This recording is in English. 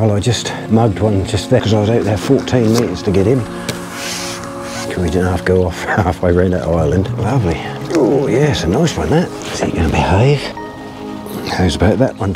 Well, I just mugged one just there because I was out there 14 metres to get him. We didn't have go off halfway around that island. Lovely. Oh, yes, a nice one that. Is it going to behave? How's about that one?